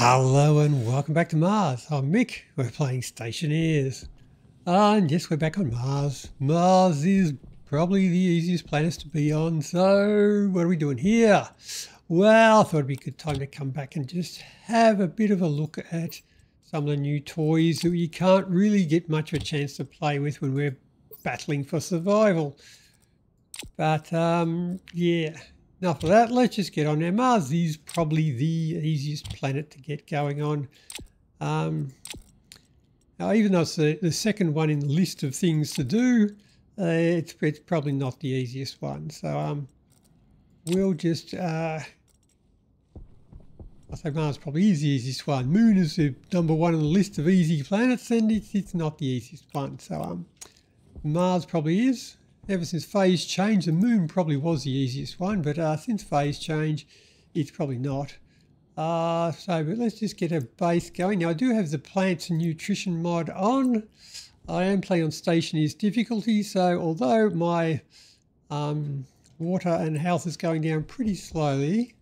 Hello and welcome back to Mars. I'm Mick. We're playing Stationeers. And yes, we're back on Mars. Mars is probably the easiest planet to be on. So what are we doing here? Well, I thought it'd be a good time to come back and just have a bit of a look at some of the new toys that you can't really get much of a chance to play with when we're battling for survival. But um, yeah, enough of that. Let's just get on there. Mars is probably the easiest planet to get going on. Um, now, even though it's the, the second one in the list of things to do, uh, it's, it's probably not the easiest one. So um, we'll just... Uh, I say Mars probably is the easiest one. Moon is the number one on the list of easy planets, and it's, it's not the easiest one. So um, Mars probably is ever since phase change, the moon probably was the easiest one, but uh, since phase change, it's probably not. Uh, so, but let's just get a base going. Now, I do have the plants and nutrition mod on. I am playing on Stationeers difficulty, so although my um, water and health is going down pretty slowly,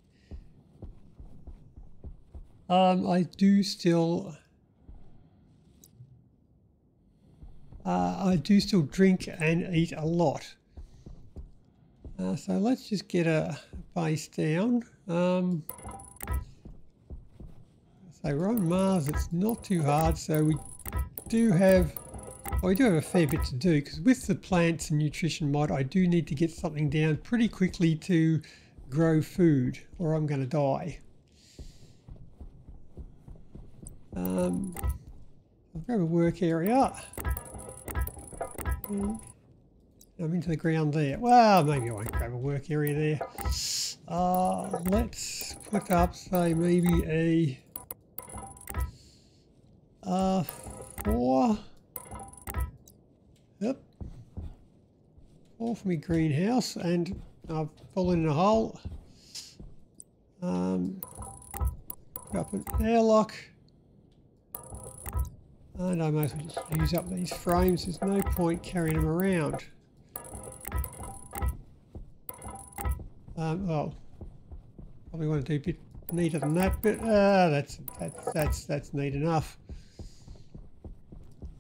um, I do still uh, I do still drink and eat a lot. Uh, so let's just get a base down. Um, so we're on Mars, it's not too hard, so we do have, well, we do have a fair bit to do, because with the plants and nutrition mod, I do need to get something down pretty quickly to grow food, or I'm going to die. Um, I'll grab a work area. I'm into the ground there. Well, maybe I won't grab a work area there. Uh, let's put up, say, maybe a uh, four. Yep. Four for my greenhouse, and I've fallen in a hole. Um, up an airlock. And I might as well just use up these frames. There's no point carrying them around. Um, well, probably want to do a bit neater than that, but uh, that's, that's, that's, that's neat enough.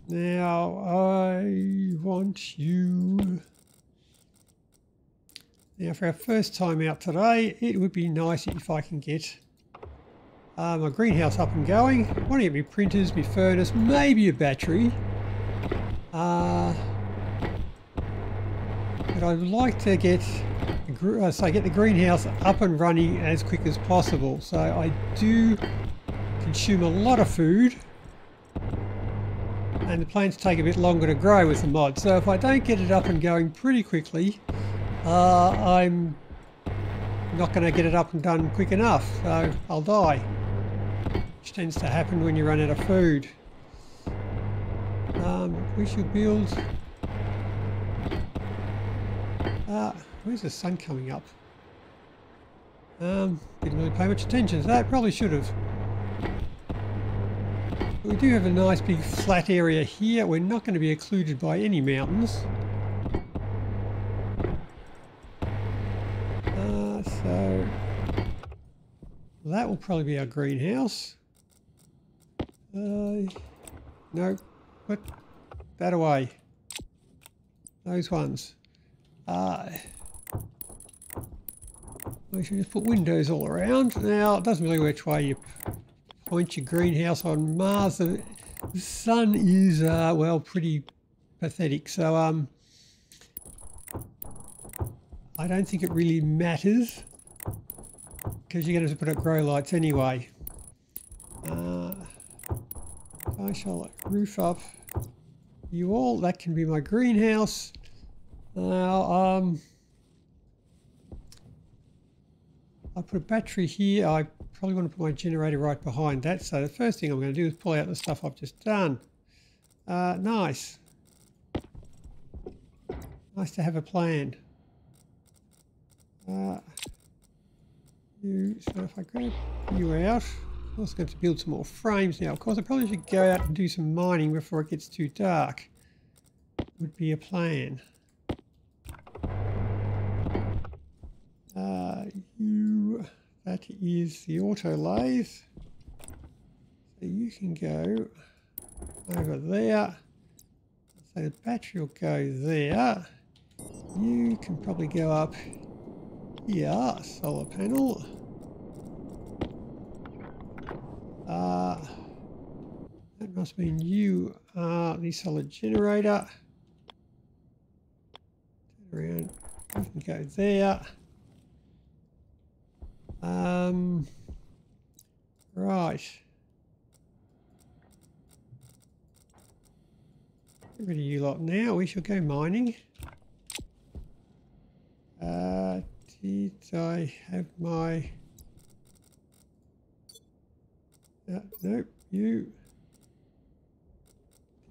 Now, I want you... Now, for our first time out today, it would be nice if I can get uh, my greenhouse up and going. I want to get my printers, my furnace, maybe a battery. Uh, but I'd like to get, uh, so get the greenhouse up and running as quick as possible. So I do consume a lot of food and the plants take a bit longer to grow with the mod. So if I don't get it up and going pretty quickly, uh, I'm not going to get it up and done quick enough, so I'll die which tends to happen when you run out of food. Um, we should build... Uh, where's the sun coming up? Um, didn't really pay much attention to that, probably should have. But we do have a nice big flat area here. We're not going to be occluded by any mountains. Uh, so that will probably be our greenhouse. Uh, no, put that away. Those ones. Uh, we should just put windows all around. Now, it doesn't really which way you point your greenhouse on Mars. The sun is, uh, well, pretty pathetic. So, um, I don't think it really matters because you're going to put up grow lights anyway. I shall roof up you all. That can be my greenhouse. Now, um, I put a battery here. I probably want to put my generator right behind that. So the first thing I'm going to do is pull out the stuff I've just done. Uh, nice. Nice to have a plan. Uh, you, so if I grab you out, I'm also going to build some more frames now. Of course, I probably should go out and do some mining before it gets too dark. Would be a plan. Uh, you, that is the auto lathe. So you can go over there. So the battery will go there. You can probably go up here, solar panel. Uh, that must mean you are the solar generator. Turn around, you can go there. Um, right. Get rid of you lot now. We shall go mining. Uh, did I have my... Uh, nope, you...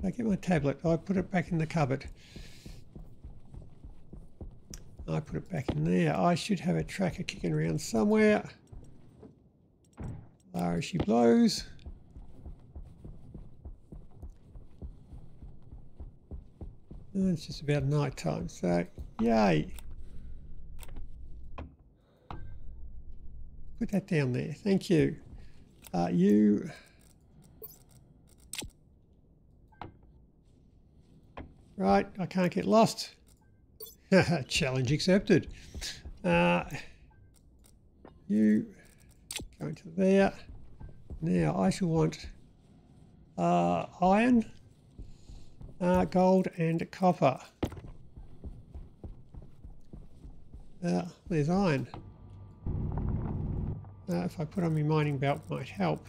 I get my tablet? I put it back in the cupboard. I put it back in there. I should have a tracker kicking around somewhere. There she blows. And it's just about night time, so yay. Put that down there, thank you. Uh, you... Right, I can't get lost. Challenge accepted. Uh, you go to there. Now I shall want uh, iron, uh, gold and copper. Uh, there's iron. Uh, if I put on my mining belt might help.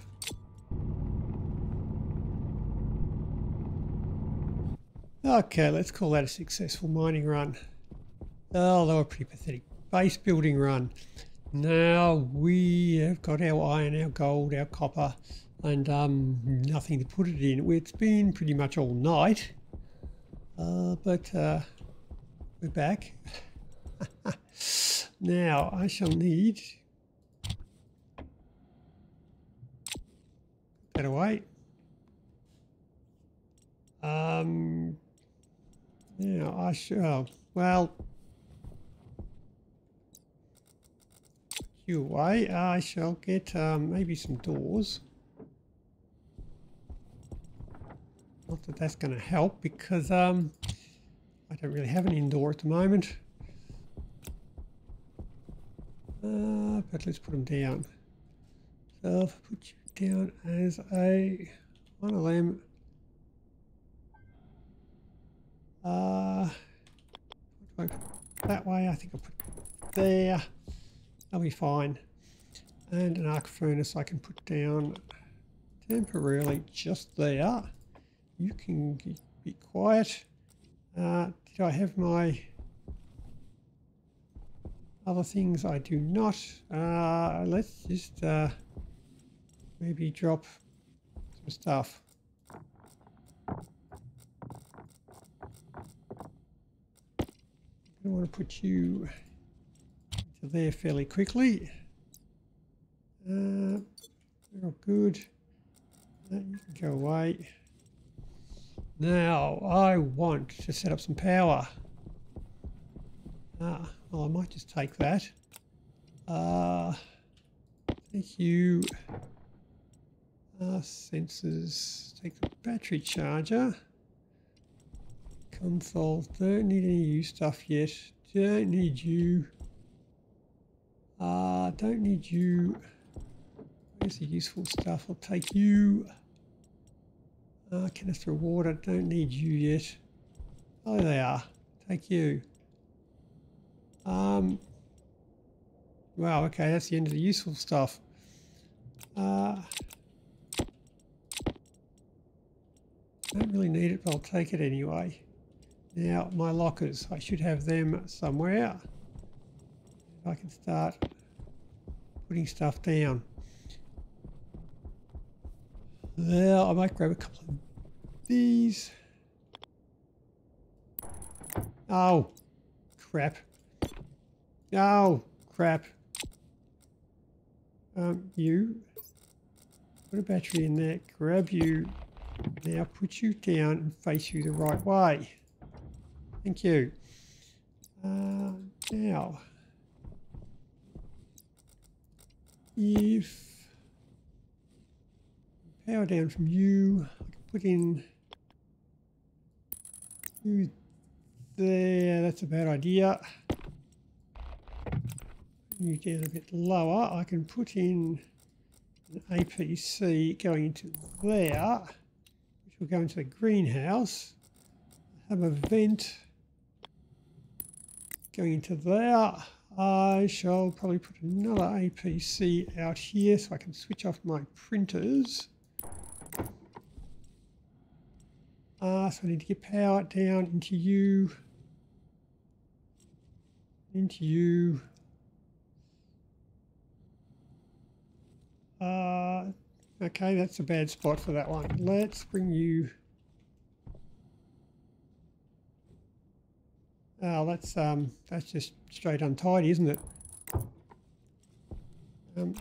Okay, let's call that a successful mining run. Oh, they were pretty pathetic. Base building run. Now we have got our iron, our gold, our copper, and um, nothing to put it in. It's been pretty much all night, uh, but uh, we're back. now I shall need that away. Um, yeah, I shall. Well, you away. I shall get um, maybe some doors. Not that that's going to help because um, I don't really have an indoor at the moment. Uh, but let's put them down. So put you down as a one of them. Uh, that way, I think I'll put there. That'll be fine. And an arc furnace I can put down temporarily just there. You can be quiet. Uh, did I have my other things? I do not. Uh, let's just uh, maybe drop some stuff. I want to put you to there fairly quickly. Uh, are good. You can go away. Now, I want to set up some power. Ah, well, I might just take that. Uh, thank you. Uh, sensors. Take the battery charger. Console. Don't need any new stuff yet. Don't need you. Uh, don't need you. Where's the useful stuff? I'll take you. Uh, canister of water. Don't need you yet. Oh, there they are. Take you. Um. Wow, okay, that's the end of the useful stuff. Uh, don't really need it, but I'll take it anyway. Now, my lockers. I should have them somewhere. If I can start putting stuff down. There, I might grab a couple of these. Oh, crap. Oh, crap. Um, you. Put a battery in there. Grab you. Now put you down and face you the right way. Thank you. Uh, now. if power down from you. I can put in you there. That's a bad idea. You get a bit lower. I can put in an APC going into there, will go into the greenhouse. Have a vent going into there. I shall probably put another APC out here so I can switch off my printers. Uh, so I need to get power down into you, into you. Uh, okay, that's a bad spot for that one. Let's bring you. Oh, that's um, that's just straight untidy, isn't it? Um,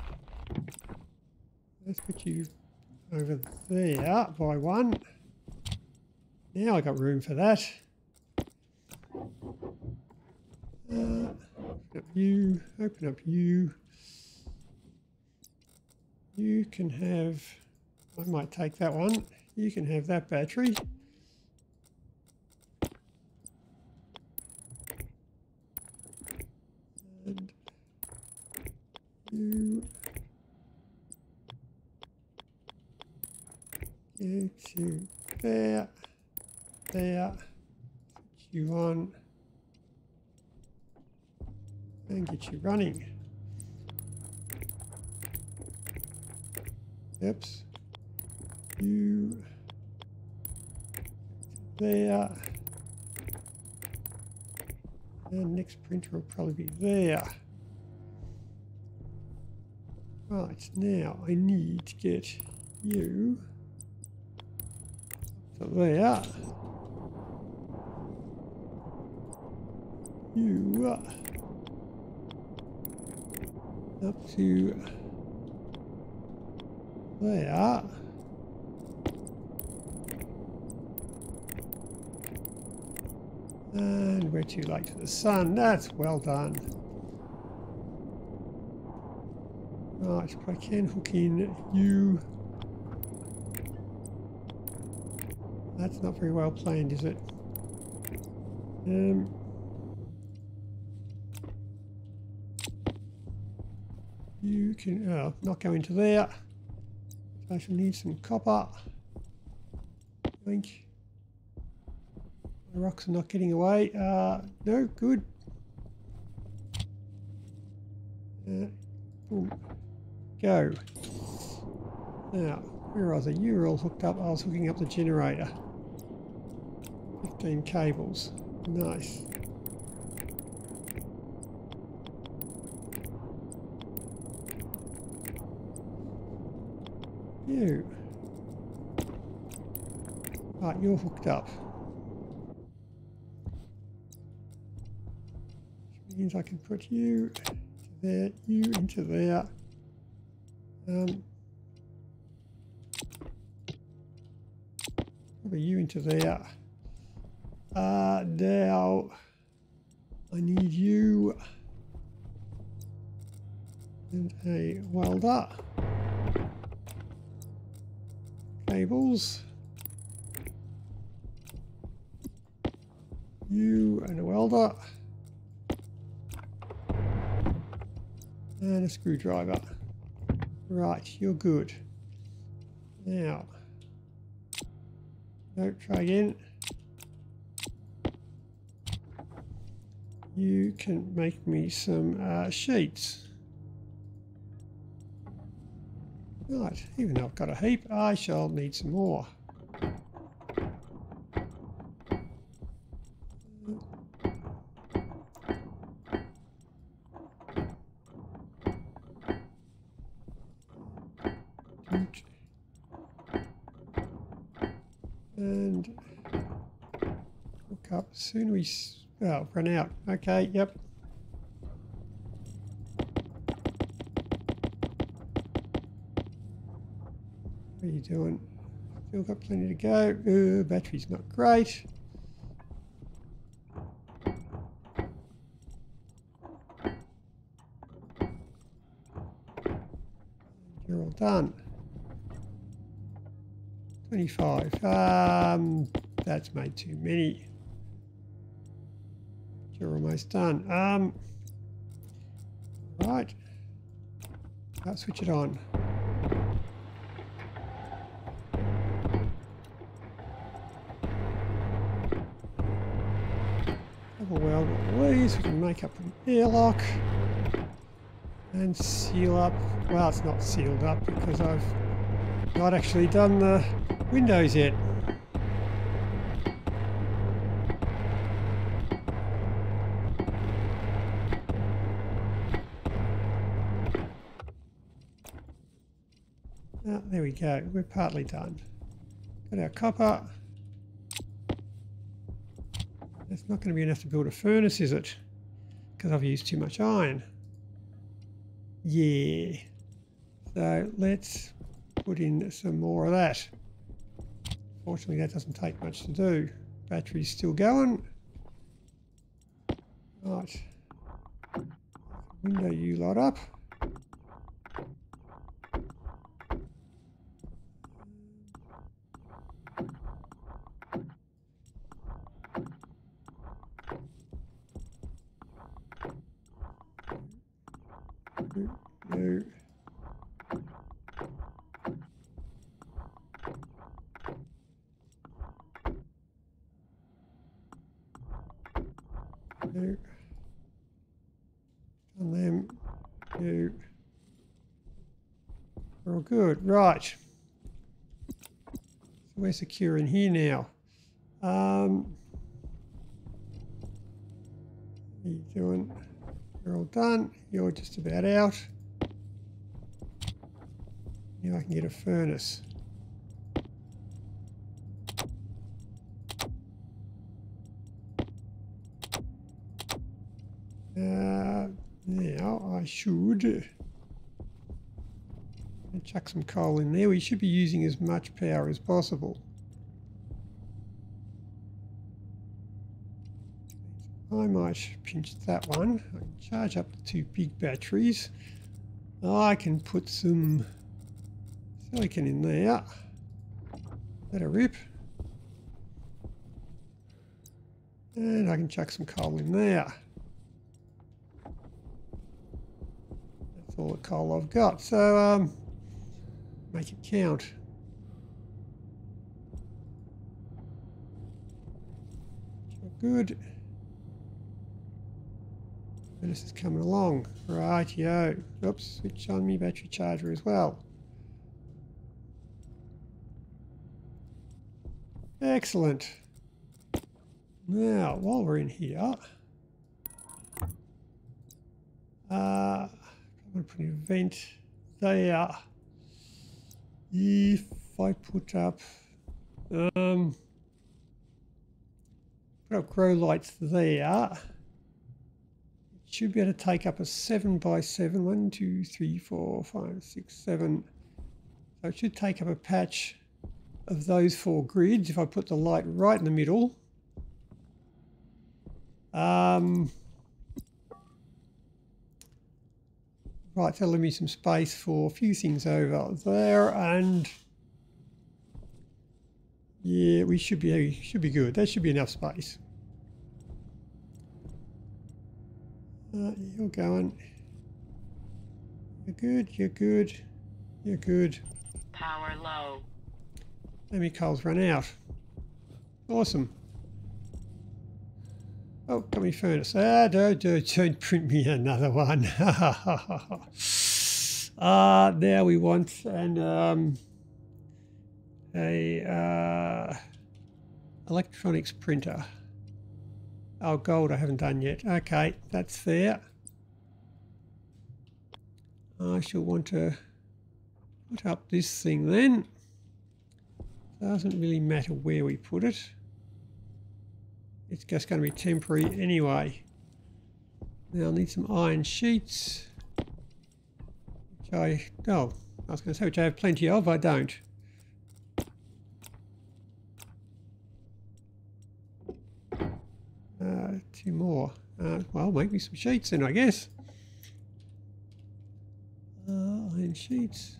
let's put you over there by one. Now I got room for that. Uh, open up you, open up you. You can have, I might take that one. You can have that battery. And you go to there there, you on, and get you running. Oops. You there. The next printer will probably be there. Right, now I need to get you to there. you up to there. And we're too late for the sun. That's well done. Right, but I can hook in you. That's not very well planned, is it? Um, You can uh, not go into there. I shall need some copper. Think. The rocks are not getting away. Uh, no, good. Uh, boom. Go. Now, where was I? You were all hooked up. I was hooking up the generator. 15 cables. Nice. You. Right, you're hooked up. Which means I can put you there, you into there. Um, probably you into there. Uh, now I need you and a welder cables. You and a welder. And a screwdriver. Right, you're good. Now, no, try again. You can make me some uh, sheets. Right, even though I've got a heap, I shall need some more. And look up, soon we, oh, run out. Okay, yep, What are you doing? Still got plenty to go. Uh, battery's not great. You're all done. 25. Um, that's made too many. You're almost done. Um, right. Let's switch it on. Double weld all these. We can up an airlock and seal up. Well, it's not sealed up because I've not actually done the windows yet. Oh, there we go. We're partly done. Got our copper. That's not going to be enough to build a furnace, is it? Because I've used too much iron. Yeah. So let's put in some more of that. Fortunately, that doesn't take much to do. Battery's still going. Right. Window you light up. No. No. And then you. We're all good. Right. So we're secure in here now. Um, are you doing? You're all done. You're just about out. Now I can get a furnace. Uh, now I should chuck some coal in there. We should be using as much power as possible. I might pinch that one. I can charge up the two big batteries. I can put some silicon in there. Let it rip. And I can chuck some coal in there. That's all the coal I've got. So, um, make it count. Good. This is coming along. Rightio. Oops, switch on me battery charger as well. Excellent. Now, while we're in here, uh, An event there. If I put up, um, put up grow lights there, it should be able to take up a seven by seven. One, two, three, four, five, six, seven. So it should take up a patch of those four grids, if I put the light right in the middle, um, right, that'll leave me some space for a few things over there, and yeah, we should be should be good. That should be enough space. Uh, you're going. You're good. You're good. You're good. Power low. Amy coal's run out. Awesome. Oh, me furnace. Ah, don't, don't, don't print me another one. Ah, uh, there we want and um, a uh, electronics printer. Oh, gold I haven't done yet. Okay, that's there. I shall want to put up this thing then. Doesn't really matter where we put it. It's just going to be temporary anyway. Now I'll need some iron sheets. Which I, oh, I was going to say which I have plenty of, I don't. Uh, two more. Uh, well, make me some sheets then, I guess. Uh, iron sheets.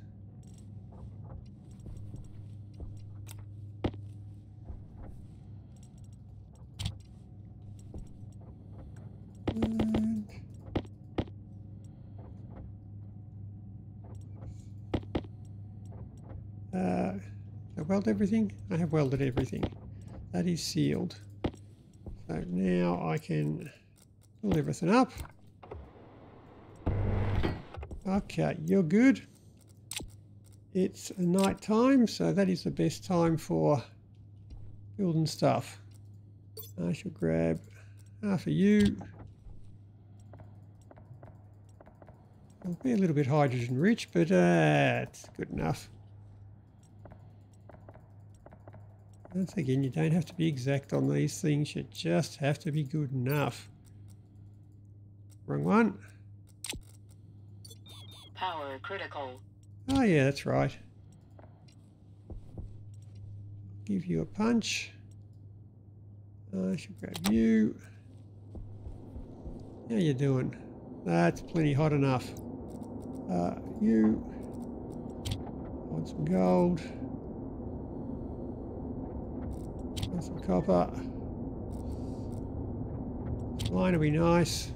Uh, I weld everything? I have welded everything. That is sealed. So now I can pull everything up. Okay, you're good. It's night time, so that is the best time for building stuff. I shall grab half of you. It'll be a little bit hydrogen rich, but uh, it's good enough. Once again, you don't have to be exact on these things, you just have to be good enough. Wrong one. Power critical. Oh yeah, that's right. Give you a punch. I should grab you. How you doing? That's plenty hot enough. Uh, you want some gold. Want some copper. Line will be nice.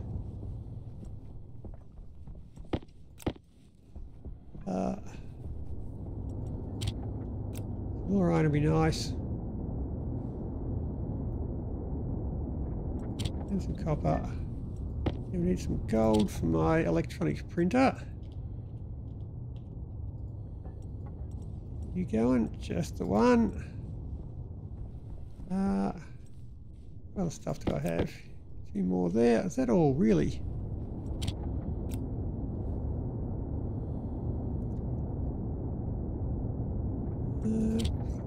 Uh, more iron would be nice. And some copper. We need some gold for my electronics printer. You going? Just the one. Uh, what other stuff do I have? Two more there. Is that all, really? Uh,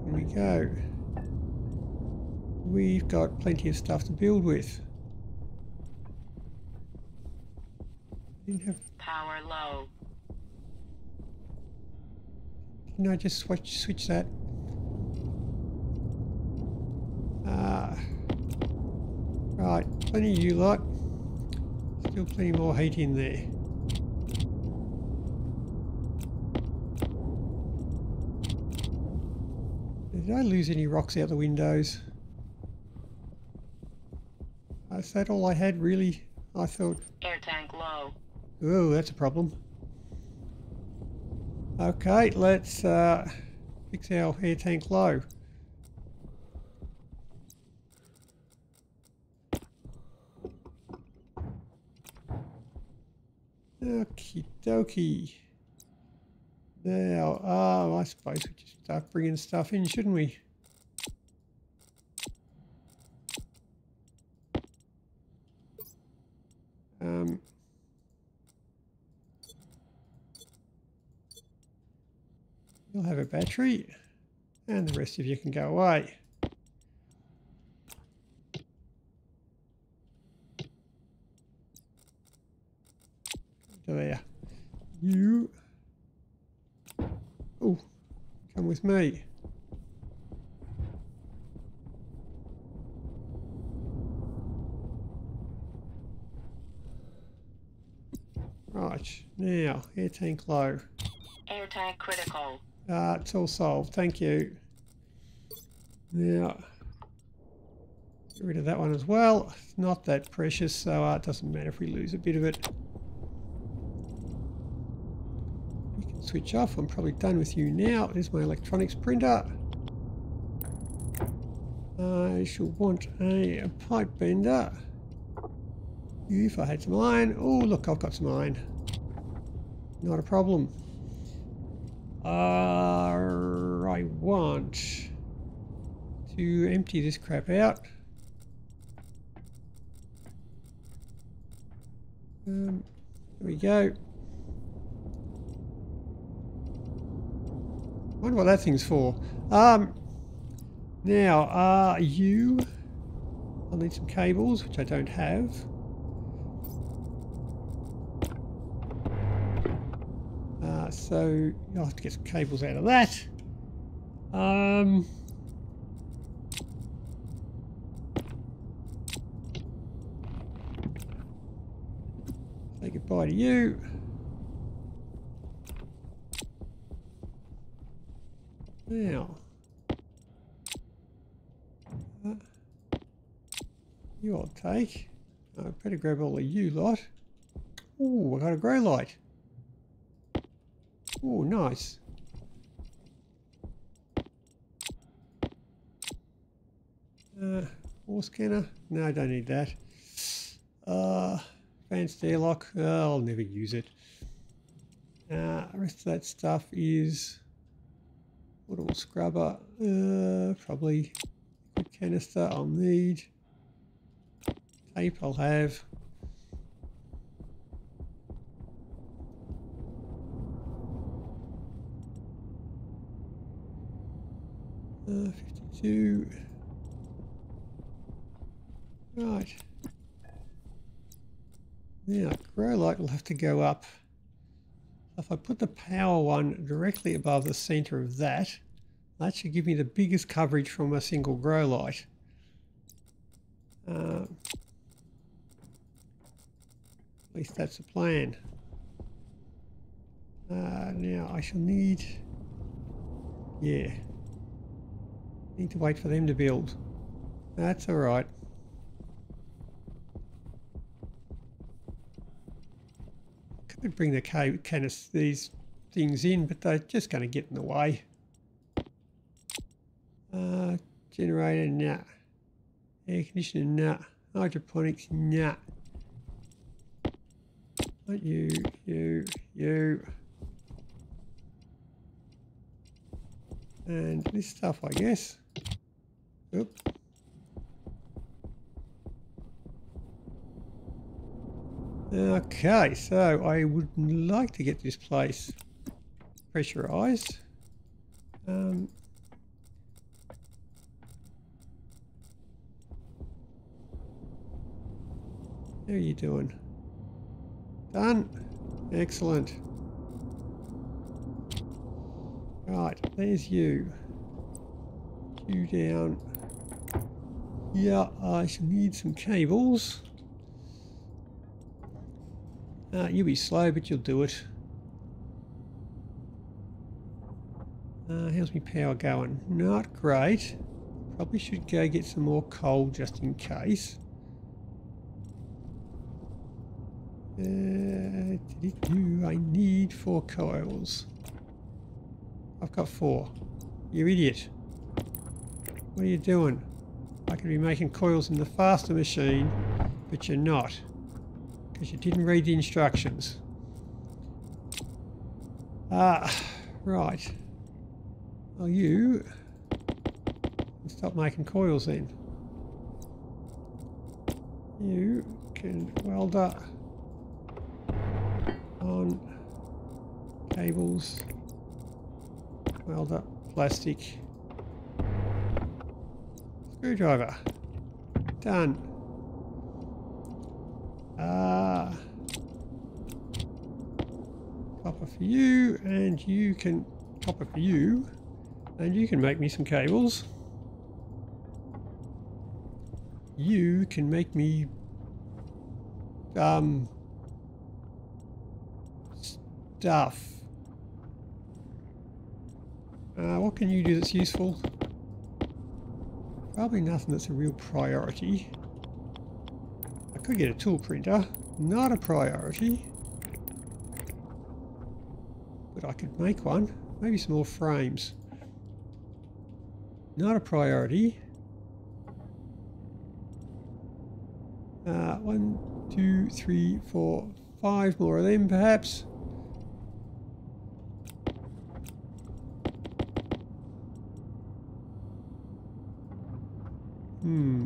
here we go. We've got plenty of stuff to build with. Didn't have Power low. Can I just switch switch that? Ah, right, plenty of you lot. Still plenty more heat in there. Did I lose any rocks out the windows? Is that all I had really? I thought, Air tank low. oh, that's a problem. Okay, let's uh, fix our air tank low. Okie dokie. Now, oh, I suppose we just start bringing stuff in, shouldn't we? Um, you'll have a battery, and the rest of you can go away. There. You. Oh, come with me. Right, now, air tank low. Air tank critical. Uh, it's all solved, thank you. Now, get rid of that one as well. It's not that precious, so uh, it doesn't matter if we lose a bit of it. We can switch off. I'm probably done with you now. There's my electronics printer. I shall want a, a pipe bender. If I had some iron. Oh, look, I've got some iron. Not a problem. Uh, I want to empty this crap out. Um, there we go. Wonder what that thing's for. Um, now, uh, you... I'll need some cables, which I don't have. Uh, so I'll have to get some cables out of that. Um, say goodbye to you. Now. Uh, you I'll take. I better grab all of you lot. Oh, I got a grey light. Oh, nice. Uh, ore scanner. No, I don't need that. Uh, fancy airlock. Uh, I'll never use it. Uh, rest of that stuff is portable scrubber. Uh, probably a canister I'll need. Tape I'll have. Uh, 52. Right. Now, grow light will have to go up. If I put the power one directly above the center of that, that should give me the biggest coverage from a single grow light. Uh, at least that's the plan. Uh, now I shall need, yeah, need to wait for them to build. That's all right. Could bring the ca- canis these things in, but they're just going to get in the way. Generator, nah. Air conditioner, nah. Hydroponics, nah. Not you, you, you. And this stuff, I guess. Okay, so I would like to get this place pressurized. Um, how are you doing? Done. Excellent. Right, there's you. You down. Yeah, I shall need some cables. Uh, you'll be slow, but you'll do it. Uh, how's my power going? Not great. Probably should go get some more coal just in case. Uh, I need four coils? I've got four. You idiot. What are you doing? I could be making coils in the faster machine, but you're not. Because you didn't read the instructions. Ah, right. Well, you stop making coils then. You can weld up on cables, weld up plastic, screwdriver, done. Ah, copper for you, and you can copper for you, and you can make me some cables. You can make me um stuff. Uh, what can you do that's useful? Probably nothing that's a real priority. I could get a tool printer. Not a priority. But I could make one. Maybe some more frames. Not a priority. Uh, one, two, three, four, five more of them perhaps. Hmm.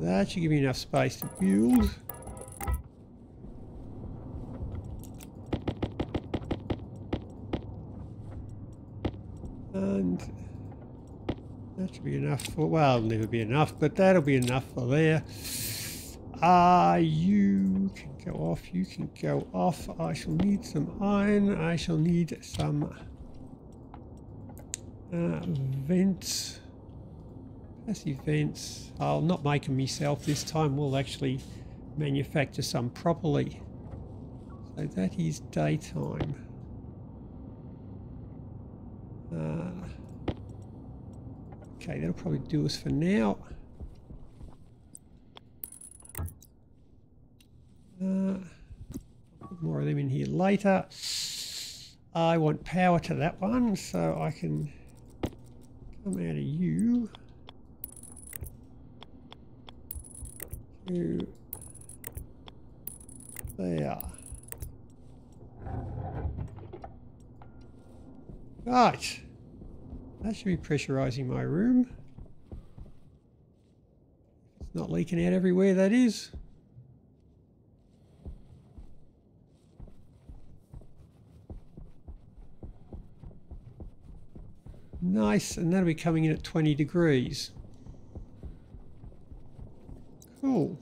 That should give me enough space to build. And that should be enough for, well, it'll never be enough, but that'll be enough for there. Ah, uh, you can go off, you can go off. I shall need some iron, I shall need some uh, vents, passive vents. I'll not make them myself this time, we'll actually manufacture some properly. So that is daytime. Uh, okay, that'll probably do us for now. Uh, them in here later. I want power to that one, so I can come out of you to there. Right. That should be pressurizing my room. It's not leaking out everywhere, that is. Nice, and that'll be coming in at 20 degrees. Cool.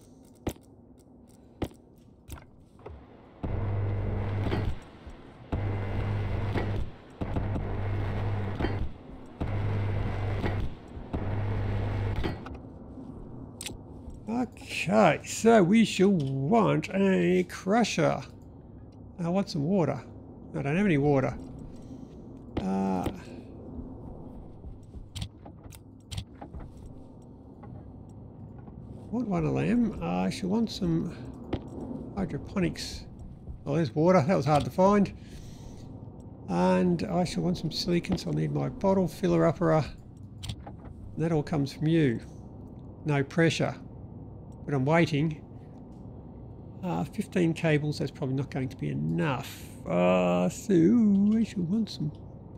Okay, so we shall want a crusher. I want some water. I don't have any water. Uh, want one of them. I shall want some hydroponics. Oh, there's water. That was hard to find. And I shall want some silicon, so I'll need my bottle filler upper. That all comes from you. No pressure but I'm waiting. Uh, 15 cables, that's probably not going to be enough. Uh, so I shall want some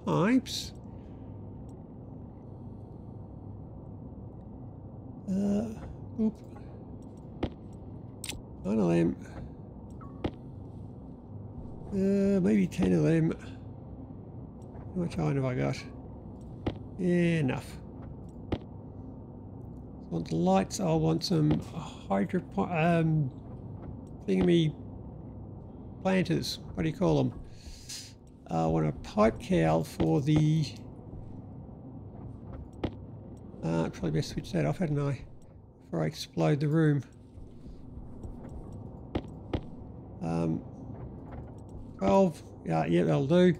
pipes. Uh, oop. Of them. Uh, maybe 10 of them. How much iron have I got? Yeah, enough want lights, I want some hydro um, thingy planters. What do you call them? I want a pipe cowl for the. Uh, probably best switch that off, hadn't I? Before I explode the room. Um, 12. Yeah, yeah, that'll do.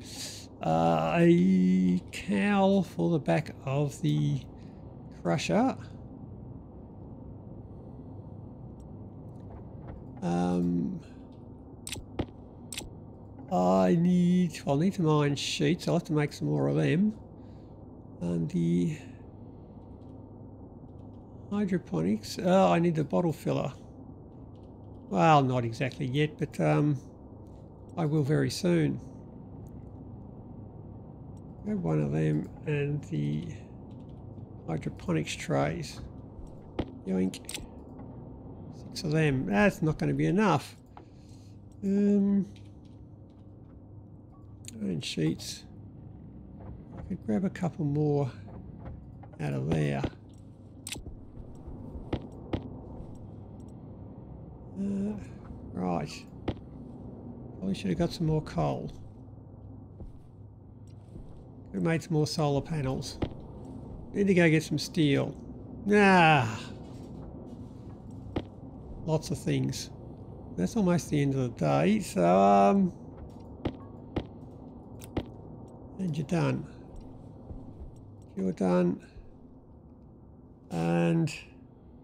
Uh, a cowl for the back of the crusher. Um, I need, I'll need to mine sheets. I'll have to make some more of them. And the hydroponics. Oh, I need the bottle filler. Well, not exactly yet, but um, I will very soon. Grab one of them and the hydroponics trays. Yoink six of them. That's not going to be enough. Um, iron sheets. I could grab a couple more out of there. Uh, right. Probably should have got some more coal. Could have made some more solar panels. Need to go get some steel. Ah, lots of things. That's almost the end of the day, so um, and you're done. You're done, and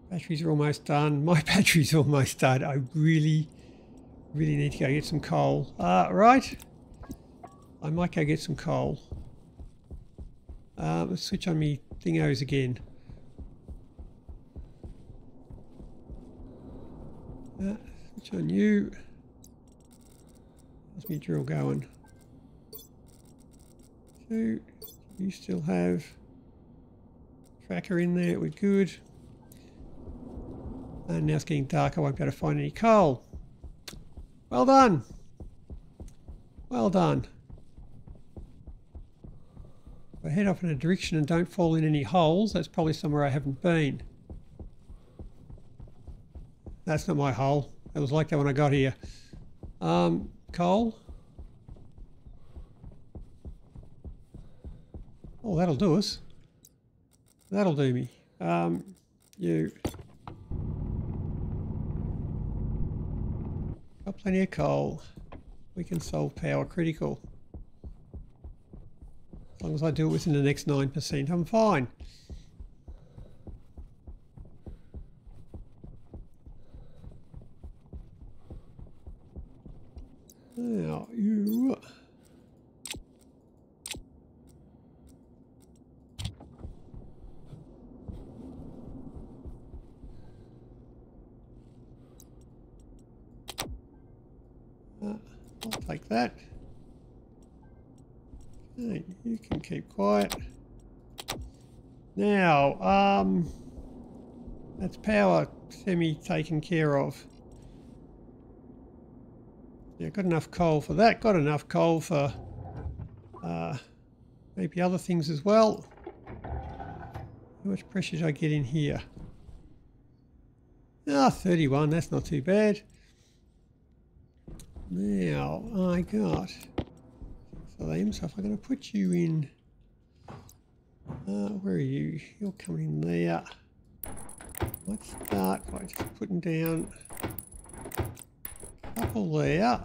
batteries are almost done. My battery's almost done. I really, really need to go get some coal. Uh, right, I might go get some coal. Uh, let's switch on me thingos again. Uh, switch on you. Let's me drill going? So, you still have tracker in there, we're good. And now it's getting dark, I won't be able to find any coal. Well done. Well done. I head off in a direction and don't fall in any holes, that's probably somewhere I haven't been. That's not my hole. It was like that when I got here. Um, coal. Oh, that'll do us. That'll do me. Um, you. Plenty of coal. We can solve power critical. As long as I do it within the next 9%, I'm fine. Now, you... Uh, I'll take that. Okay, you can keep quiet. Now, um, that's power semi taken care of. Yeah, got enough coal for that. Got enough coal for uh, maybe other things as well. How much pressure did I get in here? Ah, 31. That's not too bad. Now, I got them. So if I'm going to put you in... Uh, where are you? You're coming in there. Let's start by just putting down a couple there.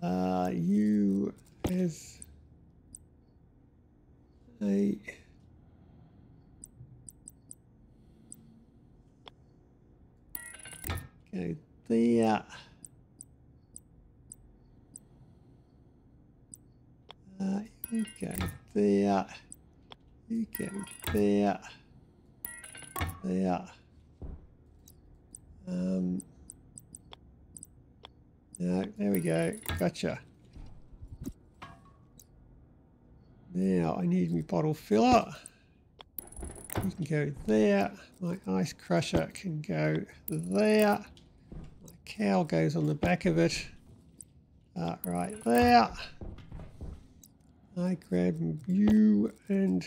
Uh, you as a go there. Uh, you go there. You go there. There. Um, no, there we go. Gotcha. Now I need my bottle filler. You can go there. My ice crusher can go there. My cowl goes on the back of it. Uh, right there. I grab you and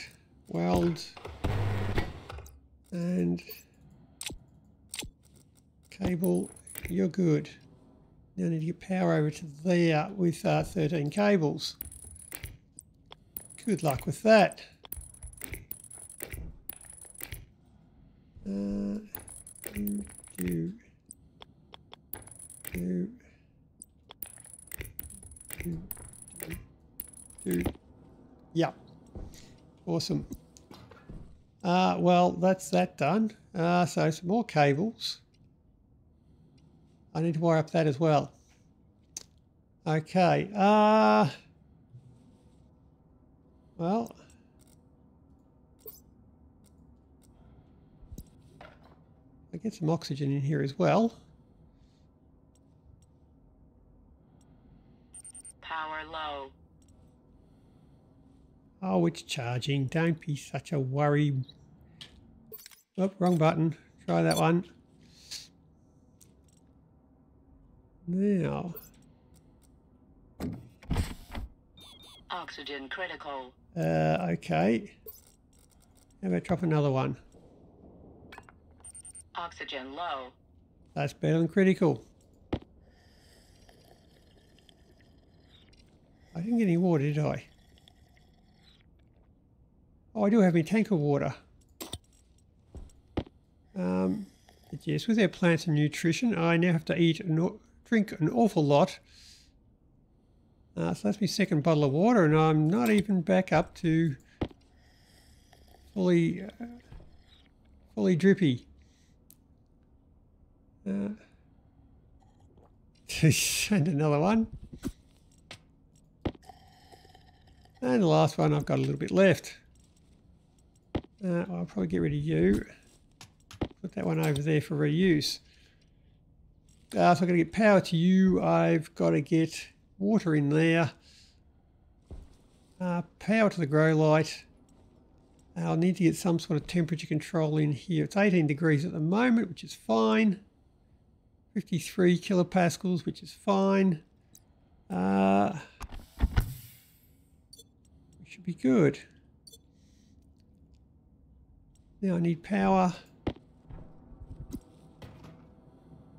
weld and cable, you're good. Now I need to get power over to there with uh, 13 cables. Good luck with that. Uh. Yeah. Awesome. Uh, well, that's that done. Uh, so some more cables. I need to wire up that as well. Okay. Uh, well, I get some oxygen in here as well. Power low. Oh, it's charging. Don't be such a worry. Oh, wrong button. Try that one. Now, Oxygen critical. uh, okay. How about drop another one? Oxygen low. That's better than critical. I didn't get any water, did I? Oh, I do have my tank of water. Um, yes, with our plants and nutrition, I now have to eat and drink an awful lot. Uh, so that's my second bottle of water, and I'm not even back up to fully, uh, fully drippy. Uh, and another one. And the last one, I've got a little bit left. Uh, I'll probably get rid of you. Put that one over there for reuse. Uh, I've got to get power to you. I've got to get water in there. Uh, power to the grow light. I'll need to get some sort of temperature control in here. It's 18 degrees at the moment, which is fine. 53 kilopascals, which is fine. Uh, should be good. Now I need power.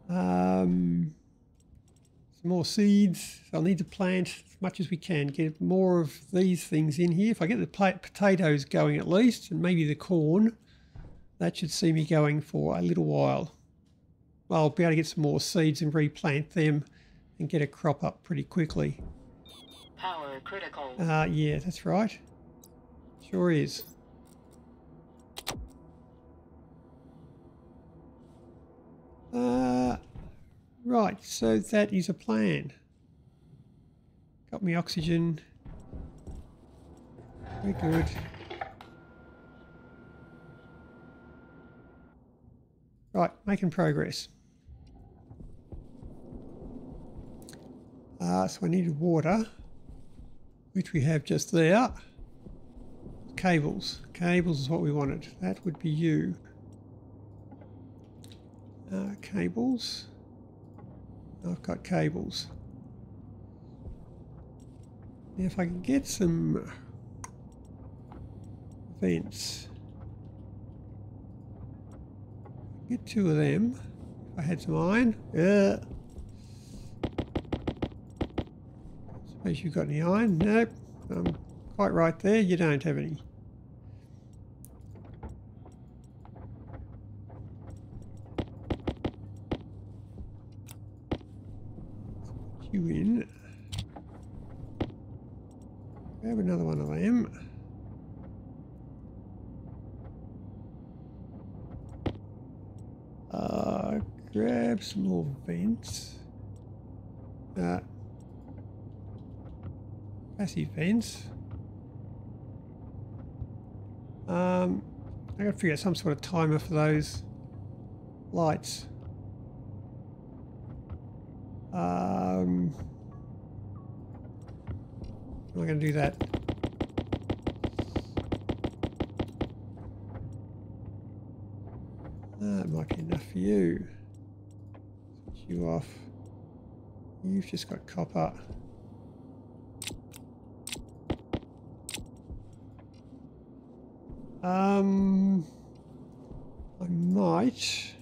Um, some more seeds. So I'll need to plant as much as we can. Get more of these things in here. If I get the potatoes going at least, and maybe the corn, that should see me going for a little while. I'll be able to get some more seeds and replant them and get a crop up pretty quickly. Power critical. Uh, yeah, that's right. Sure is. Uh, Right, so that is a plan. Got me oxygen. Very good. Right, making progress. Uh, so I needed water, which we have just there. Cables. Cables is what we wanted. That would be you. Uh, cables. I've got cables. Now if I can get some vents. Get two of them. If I had some iron. Yeah. Suppose you've got any iron? Nope. I'm quite right there. You don't have any. you in. Grab another one of them. Uh, grab some more vents. Uh, passive vents. Um, I gotta figure out some sort of timer for those lights. Um, am not going to do that? That might be enough for you. You off. You've just got copper. Um, I might.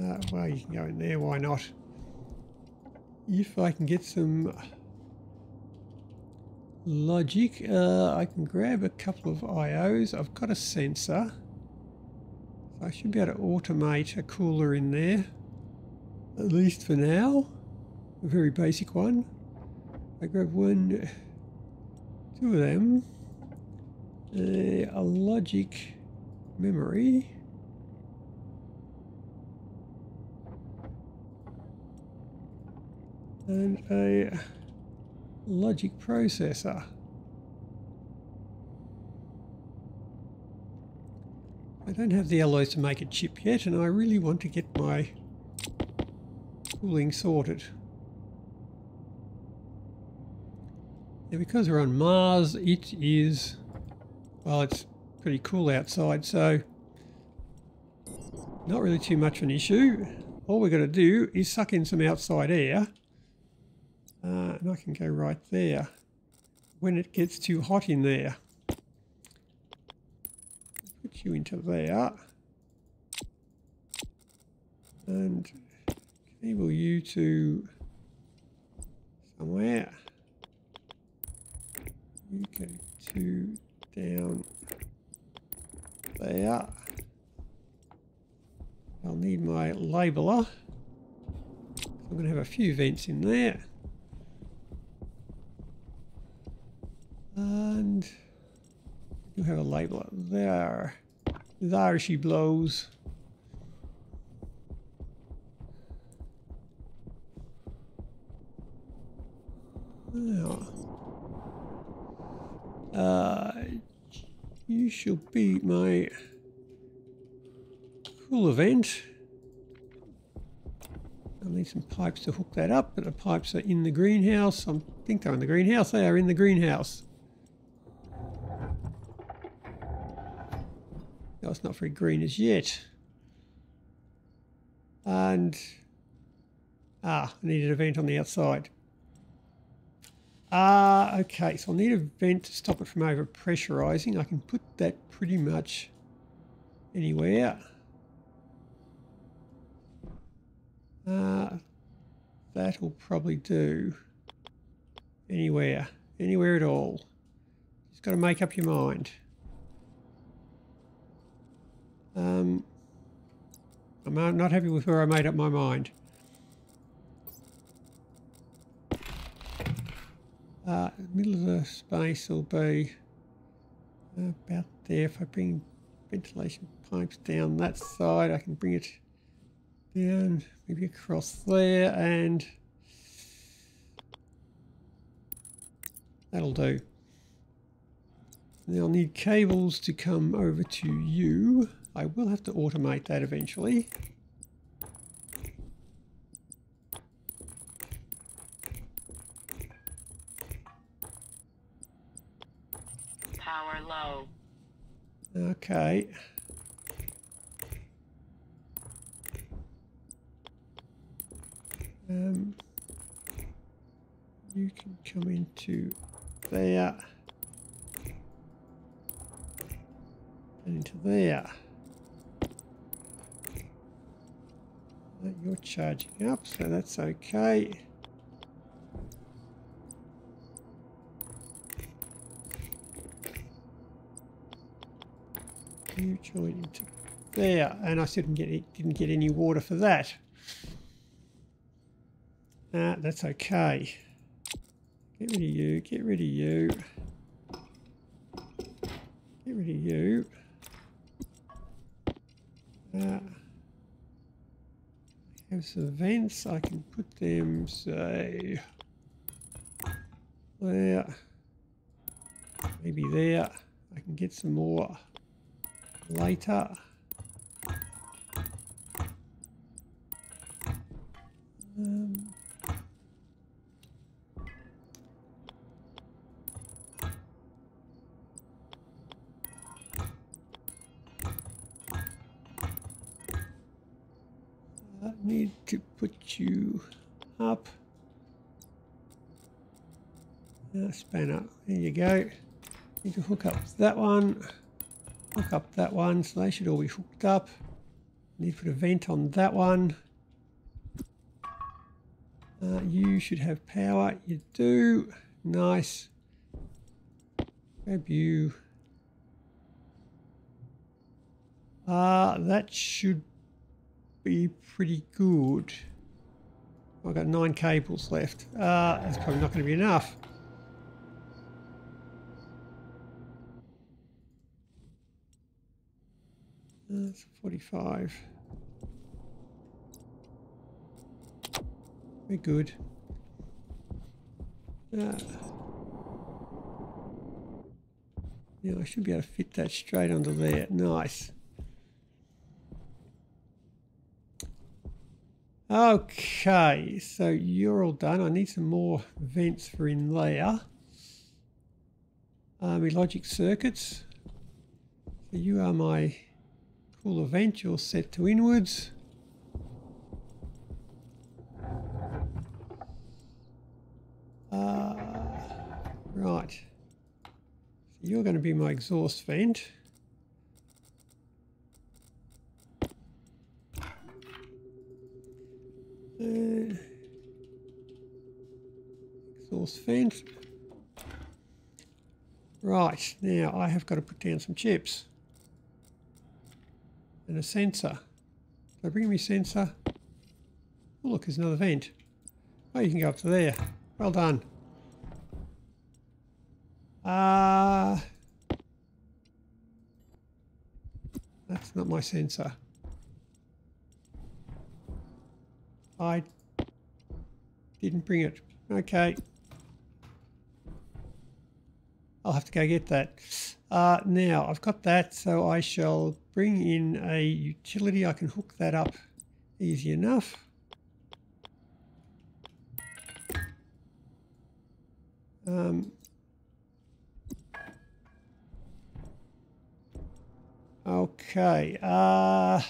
Uh, well, you can go in there, why not? If I can get some logic, uh, I can grab a couple of IOs. I've got a sensor. So I should be able to automate a cooler in there, at least for now. A very basic one. I grab one, two of them. Uh, a logic memory. And a logic processor. I don't have the alloys to make a chip yet and I really want to get my cooling sorted. Now because we're on Mars it is, well it's pretty cool outside so not really too much of an issue. All we're going to do is suck in some outside air uh, and I can go right there when it gets too hot in there. Put you into there. And cable you to somewhere. You go to down there. I'll need my labeler. I'm going to have a few vents in there. And you have a label there. There she blows. Now, uh, you shall be my cool vent. I'll need some pipes to hook that up, but the pipes are in the greenhouse. I think they're in the greenhouse. They are in the greenhouse. No, it's not very green as yet. And, ah, I needed a vent on the outside. Ah, okay, so I'll need a vent to stop it from over pressurizing. I can put that pretty much anywhere. Uh, that'll probably do anywhere, anywhere at all. Just got to make up your mind. Um, I'm not happy with where I made up my mind. Uh, middle of the space will be about there. If I bring ventilation pipes down that side, I can bring it down, maybe across there, and that'll do. Now I'll need cables to come over to you. I will have to automate that eventually. Power low. Okay. Um, you can come into there and into there. Uh, You're charging up, so that's okay. You join into there, and I still didn't get didn't get any water for that. Ah, that's okay. Get rid of you. Get rid of you. Get rid of you. Uh, some vents. I can put them, say, there. Maybe there. I can get some more later. Um, spanner, there you go. Need to hook up that one, hook up that one, so they should all be hooked up. Need to put a vent on that one. Uh, you should have power. You do. Nice. Grab you. Uh, that should be pretty good. I've got nine cables left. Uh, that's probably not going to be enough. That's 45. We're good. Uh, yeah, I should be able to fit that straight under there. Nice. Okay, so you're all done. I need some more vents for in there. Uh, my logic circuits. So you are my cool vent. You're set to inwards. Uh, right. So you're going to be my exhaust vent. Uh, exhaust vent. Right, now I have got to put down some chips. And a sensor. So bring me sensor. Oh look, there's another vent. Oh, you can go up to there. Well done. Uh, that's not my sensor. I didn't bring it. Okay. I'll have to go get that. Uh, now, I've got that, so I shall bring in a utility. I can hook that up easy enough. Um, okay. Uh, I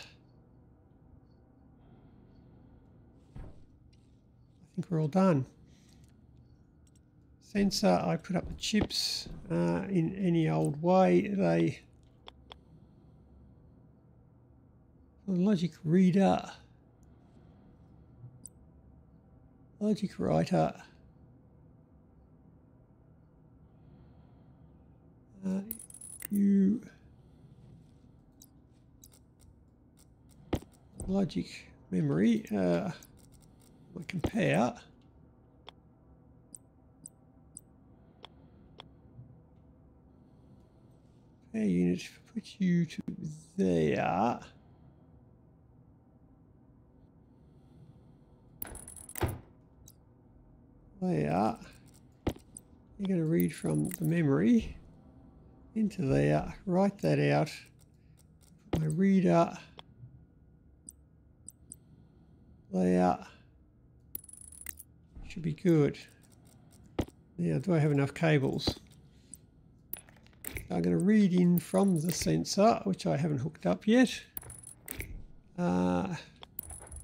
think we're all done. Sensor, I put up the chips uh, in any old way. They logic reader, logic writer. Uh, you logic memory uh, I compare power unit, put you to there. There. You're going to read from the memory into there, write that out. My reader there. should be good. Now, do I have enough cables? I'm going to read in from the sensor, which I haven't hooked up yet. Uh,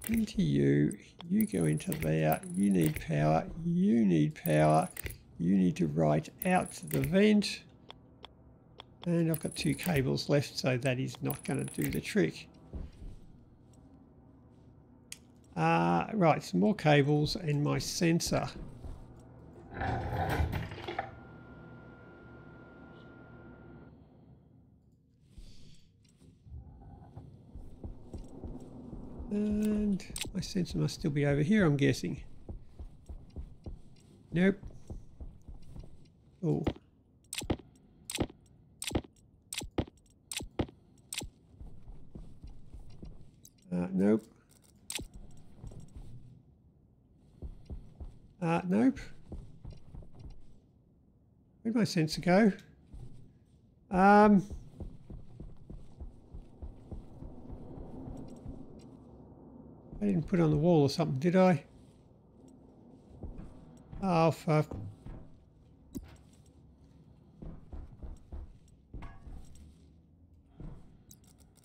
into you, you go into there, you need power, you need power, you need to write out to the vent. And I've got two cables left, so that is not going to do the trick. Uh, right, some more cables and my sensor. And my sensor must still be over here, I'm guessing. Nope. Oh. Uh, nope. Uh, nope. Where'd my sensor go? Um, I didn't put it on the wall or something, did I? Oh, fuck.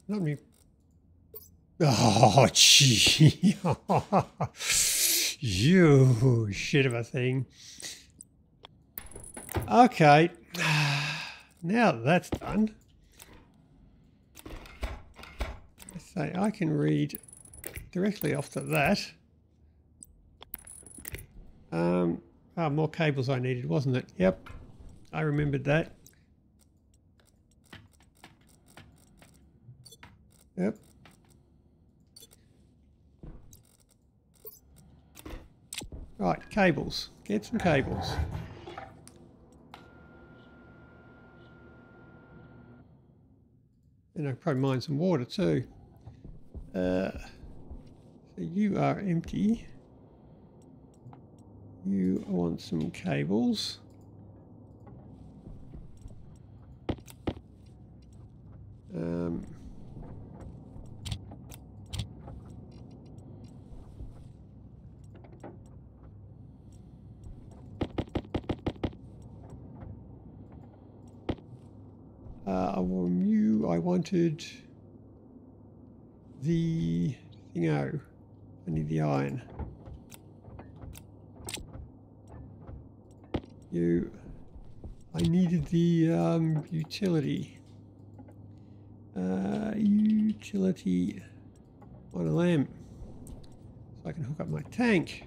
Not me. Oh, gee. you shit of a thing. Okay. Now that's done. Say I can read directly off to that. Um, oh, more cables I needed, wasn't it? Yep, I remembered that. Yep. Right, cables. Get some cables. And I probably mine some water too. Uh, so you are empty. You want some cables. Um, uh, from you, I wanted the thingo. I need the iron. You, I needed the um, utility. Uh, utility on a lamp. So I can hook up my tank.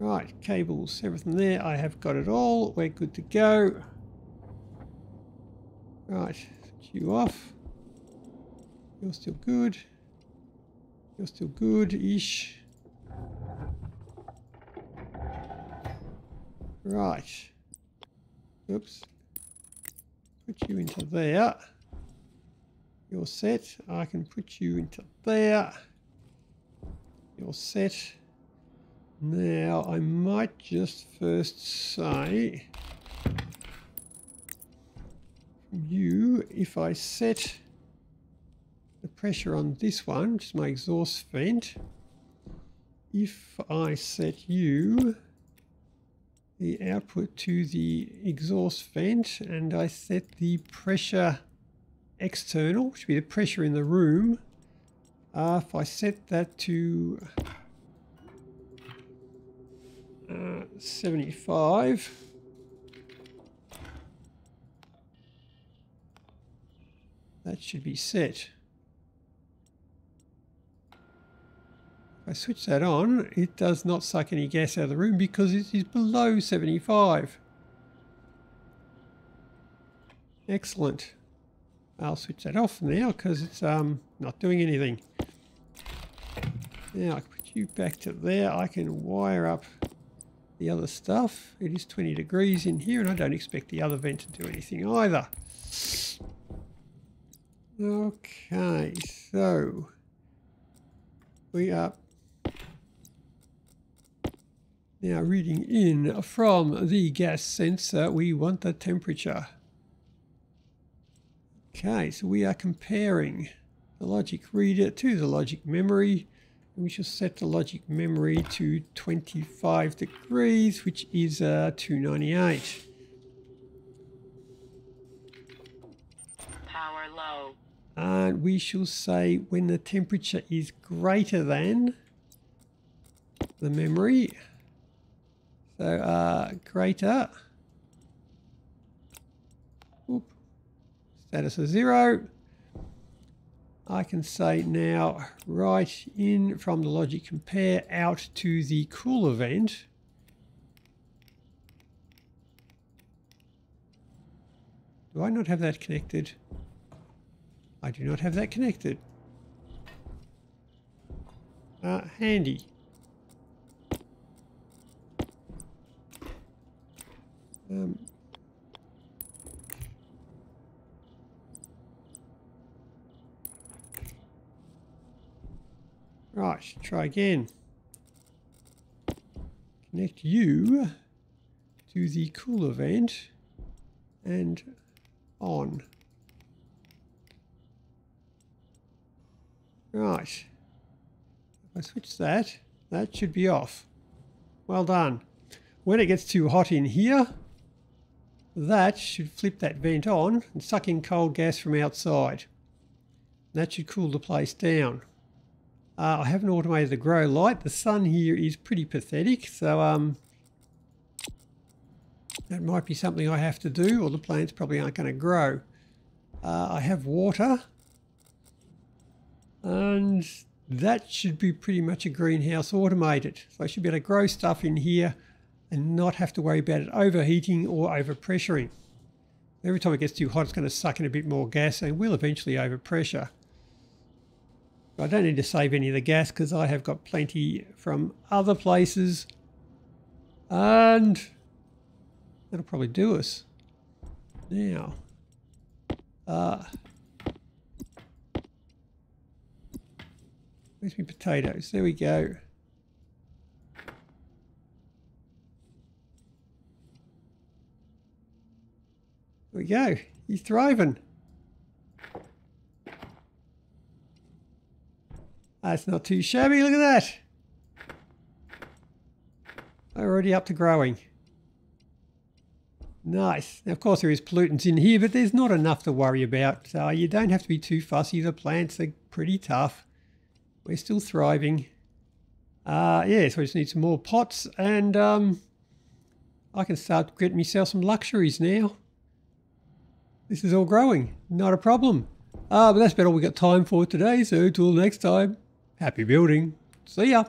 Right, cables, everything there. I have got it all. We're good to go. Right, you off. You're still good. You're still good-ish. Right. Oops. Put you into there. You're set. I can put you into there. You're set. Now, I might just first say you, if I set the pressure on this one, which is my exhaust vent, if I set you the output to the exhaust vent and I set the pressure external, which would be the pressure in the room, uh, if I set that to uh, 75, that should be set. If I switch that on, it does not suck any gas out of the room because it is below 75. Excellent. I'll switch that off now because it's um, not doing anything. Now I can put you back to there. I can wire up the other stuff. It is 20 degrees in here and I don't expect the other vent to do anything either. Okay, so we are now reading in from the gas sensor, we want the temperature. Okay, so we are comparing the logic reader to the logic memory. We shall set the logic memory to 25 degrees, which is uh, 298. Power low. And we shall say when the temperature is greater than the memory. So uh, greater. Oop. Status of zero. I can say now write in from the logic compare out to the cool vent. Do I not have that connected? I do not have that connected. Uh, handy. Um, right, try again. Connect you to the cooler vent and on. Right. If I switch that, that should be off. Well done. When it gets too hot in here, that should flip that vent on and suck in cold gas from outside. That should cool the place down. Uh, I haven't automated the grow light. The sun here is pretty pathetic, so um, that might be something I have to do, or the plants probably aren't going to grow. Uh, I have water, and that should be pretty much a greenhouse automated. So I should be able to grow stuff in here and not have to worry about it overheating or overpressuring. Every time it gets too hot, it's going to suck in a bit more gas and will eventually overpressure. I don't need to save any of the gas because I have got plenty from other places. And that'll probably do us. Now, uh, where's my potatoes? There we go. There we go. He's thriving. That's not too shabby. Look at that. Already up to growing. Nice. Now, of course, there is pollutants in here, but there's not enough to worry about. So you don't have to be too fussy. The plants are pretty tough. We're still thriving. Uh, yeah, so I just need some more pots and um, I can start getting myself some luxuries now. This is all growing. Not a problem. Uh, but that's about all we got time for today. So till next time, happy building. See ya.